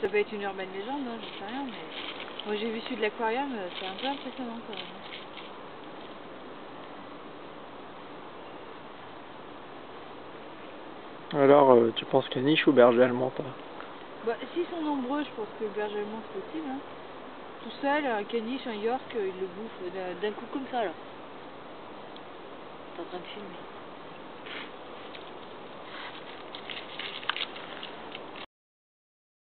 Ça peut être une urbaine légende, hein, j'en sais rien, mais... Moi j'ai vu celui de l'aquarium, euh, c'est un peu impressionnant quand même. Alors, euh, tu penses caniche ou berger allemand, toi? Bah, s'ils sont nombreux, je pense que berger allemand c'est possible. Hein. Tout seul, euh, un caniche, un York, ils le bouffe d'un coup comme ça, là. T'es en train de filmer.